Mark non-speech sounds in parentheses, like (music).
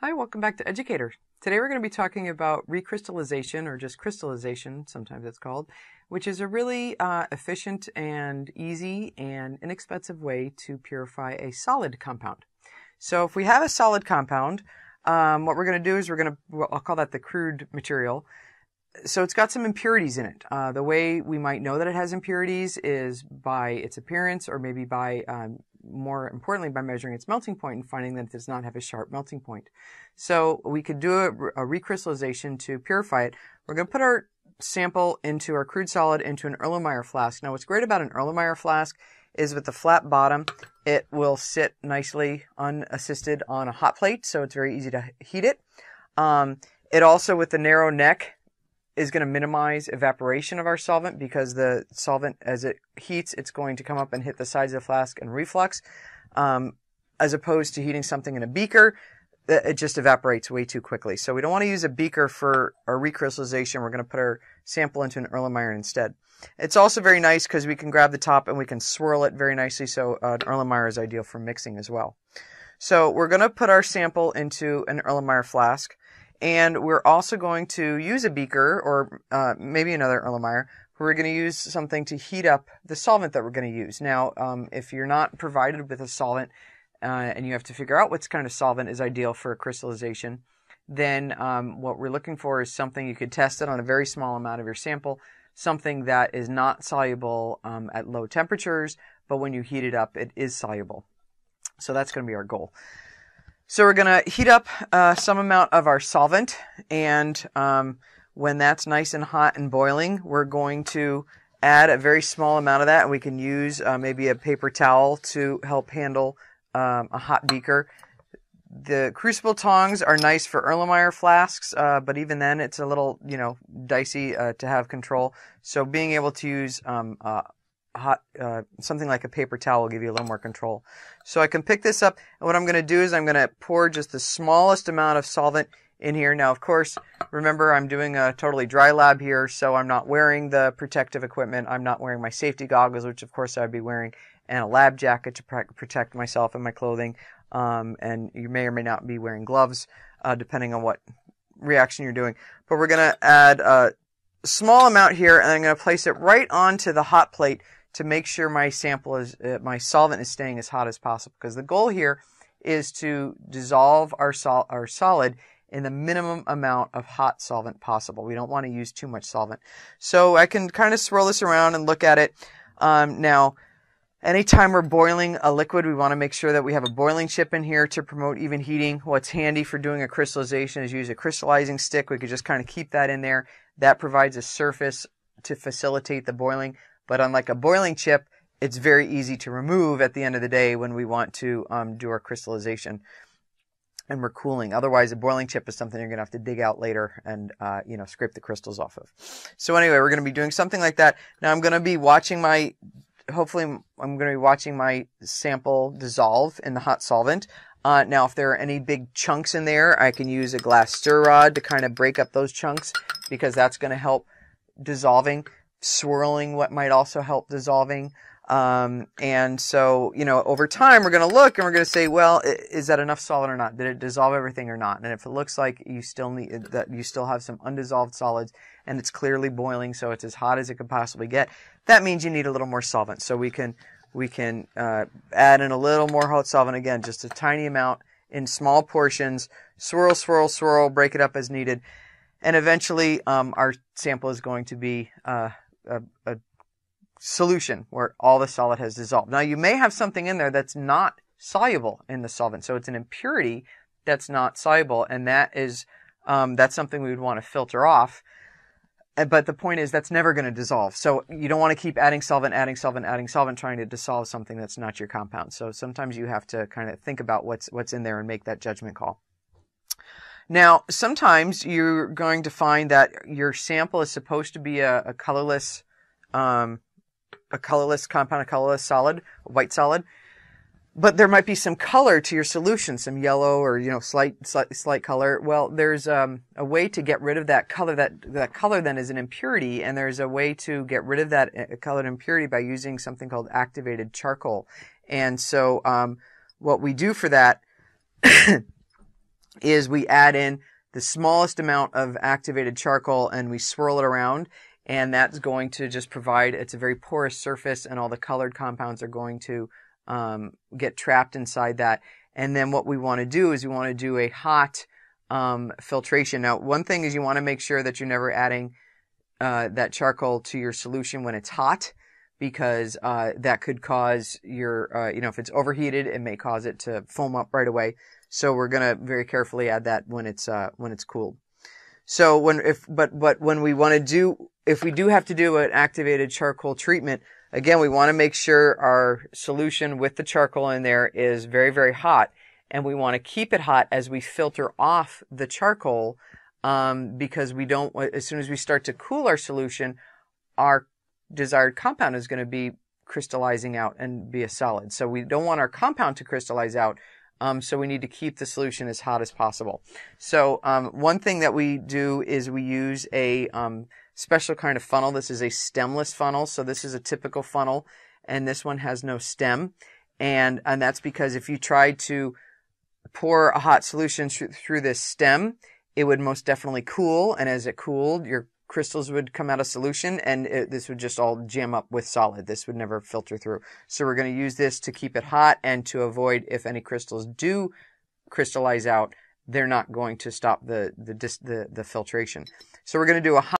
Hi, welcome back to Educator. Today we're going to be talking about recrystallization, or just crystallization, sometimes it's called, which is a really uh, efficient and easy and inexpensive way to purify a solid compound. So if we have a solid compound, um, what we're going to do is we're going to, well, I'll call that the crude material. So it's got some impurities in it. Uh, the way we might know that it has impurities is by its appearance or maybe by um, more importantly by measuring its melting point and finding that it does not have a sharp melting point. So we could do a, a recrystallization to purify it. We're going to put our sample into our crude solid into an Erlenmeyer flask. Now what's great about an Erlenmeyer flask is with the flat bottom, it will sit nicely unassisted on a hot plate, so it's very easy to heat it. Um, it also, with the narrow neck, is going to minimize evaporation of our solvent because the solvent, as it heats, it's going to come up and hit the sides of the flask and reflux. Um, as opposed to heating something in a beaker, it just evaporates way too quickly. So we don't want to use a beaker for our recrystallization. We're going to put our sample into an Erlenmeyer instead. It's also very nice because we can grab the top and we can swirl it very nicely. So uh, an Erlenmeyer is ideal for mixing as well. So we're going to put our sample into an Erlenmeyer flask. And we're also going to use a beaker or uh, maybe another Erlenmeyer. We're going to use something to heat up the solvent that we're going to use. Now, um, if you're not provided with a solvent uh, and you have to figure out what kind of solvent is ideal for a crystallization, then um, what we're looking for is something you could test it on a very small amount of your sample, something that is not soluble um, at low temperatures, but when you heat it up, it is soluble. So that's going to be our goal. So we're going to heat up uh, some amount of our solvent, and um, when that's nice and hot and boiling, we're going to add a very small amount of that, and we can use uh, maybe a paper towel to help handle um, a hot beaker. The crucible tongs are nice for Erlenmeyer flasks, uh, but even then, it's a little, you know, dicey uh, to have control. So being able to use um, uh, hot uh, something like a paper towel will give you a little more control. So I can pick this up, and what I'm going to do is I'm going to pour just the smallest amount of solvent in here. Now, of course, remember I'm doing a totally dry lab here, so I'm not wearing the protective equipment. I'm not wearing my safety goggles, which of course I'd be wearing, and a lab jacket to protect myself and my clothing. Um, and you may or may not be wearing gloves, uh, depending on what reaction you're doing. But we're going to add a small amount here, and I'm going to place it right onto the hot plate to make sure my sample is, uh, my solvent is staying as hot as possible. Because the goal here is to dissolve our, sol- our solid in the minimum amount of hot solvent possible. We don't want to use too much solvent. So I can kind of swirl this around and look at it. Um, now, anytime we're boiling a liquid, we want to make sure that we have a boiling chip in here to promote even heating. What's handy for doing a crystallization is use a crystallizing stick. We could just kind of keep that in there. That provides a surface to facilitate the boiling. But unlike a boiling chip, it's very easy to remove at the end of the day when we want to um, do our crystallization and we're cooling. Otherwise, a boiling chip is something you're going to have to dig out later and, uh, you know, scrape the crystals off of. So anyway, we're going to be doing something like that. Now I'm going to be watching my, hopefully I'm going to be watching my sample dissolve in the hot solvent. Uh, now, if there are any big chunks in there, I can use a glass stir rod to kind of break up those chunks because that's going to help dissolving swirling what might also help dissolving. Um, and so, you know, over time, we're going to look and we're going to say, well, is that enough solid or not? Did it dissolve everything or not? And if it looks like you still need that, you still have some undissolved solids and it's clearly boiling, so it's as hot as it could possibly get, that means you need a little more solvent. So we can, we can, uh, add in a little more hot solvent again, just a tiny amount in small portions, swirl, swirl, swirl, break it up as needed. And eventually, um, our sample is going to be, uh, a, a solution where all the solid has dissolved. Now you may have something in there that's not soluble in the solvent, so it's an impurity that's not soluble, and that is um, that's something we would want to filter off. Uh, but the point is that's never going to dissolve. So you don't want to keep adding solvent, adding solvent, adding solvent, trying to dissolve something that's not your compound. So sometimes you have to kind of think about what's what's in there and make that judgment call. Now, sometimes you're going to find that your sample is supposed to be a, a colorless, um, a colorless compound, a colorless solid, a white solid. But there might be some color to your solution, some yellow or you know slight slight, slight color. Well, there's um, a way to get rid of that color. That that color then is an impurity, and there's a way to get rid of that uh, colored impurity by using something called activated charcoal. And so, um, what we do for that (coughs) is we add in the smallest amount of activated charcoal and we swirl it around and that's going to just provide it's a very porous surface and all the colored compounds are going to um, get trapped inside that. And then what we want to do is we want to do a hot um, filtration. Now one thing is you want to make sure that you're never adding uh, that charcoal to your solution when it's hot because uh, that could cause your uh, you know if it's overheated it may cause it to foam up right away. So we're going to very carefully add that when it's uh, when it's cooled. So when if but but when we want to do if we do have to do an activated charcoal treatment, again we want to make sure our solution with the charcoal in there is very very hot, and we want to keep it hot as we filter off the charcoal, um, because we don't as soon as we start to cool our solution, our desired compound is going to be crystallizing out and be a solid. So we don't want our compound to crystallize out. Um, so we need to keep the solution as hot as possible. So um, one thing that we do is we use a um, special kind of funnel. This is a stemless funnel. So this is a typical funnel, and this one has no stem. And and that's because if you try to pour a hot solution through, through this stem, it would most definitely cool. And as it cooled, your crystals would come out of solution and it, this would just all jam up with solid. This would never filter through. So we're going to use this to keep it hot and to avoid if any crystals do crystallize out, they're not going to stop the, the, the, the filtration. So we're going to do a hot